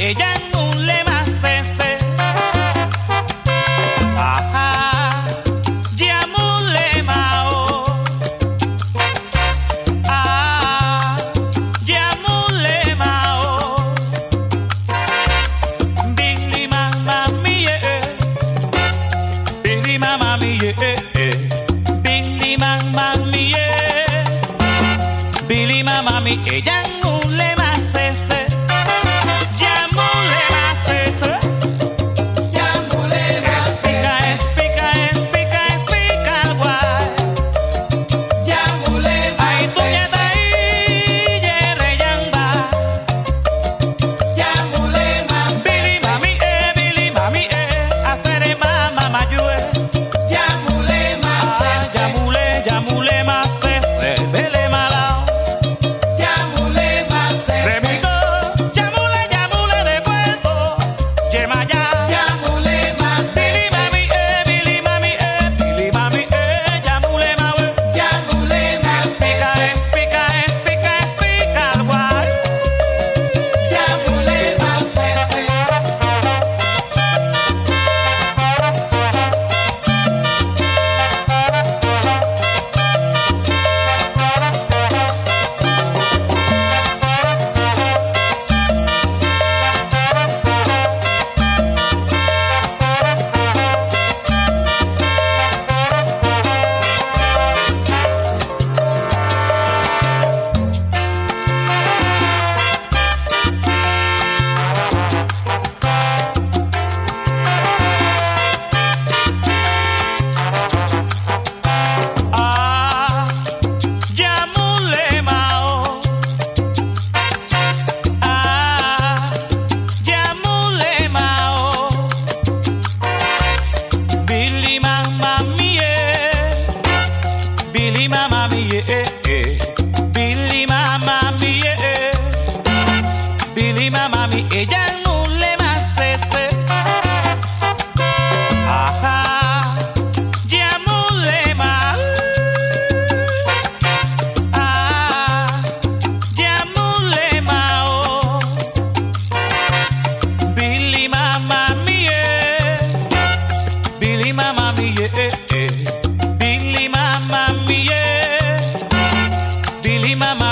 Ella no le va a cese. Ajá, ya no le va Ah, ya no le va Bigli mamma mia, bigli mamma mia, bigli mamma mia, bigli mamma mia. Ella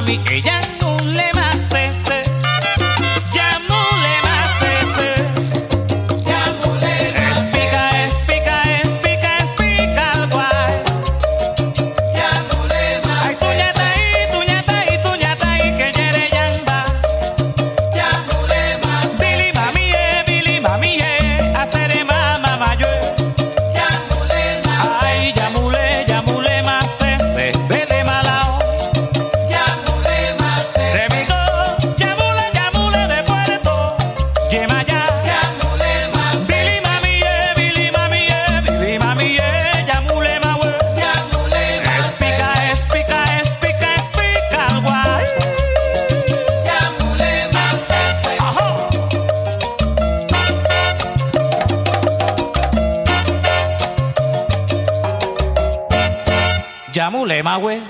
mami, ella ကြာမှုလဲမှာကွယ်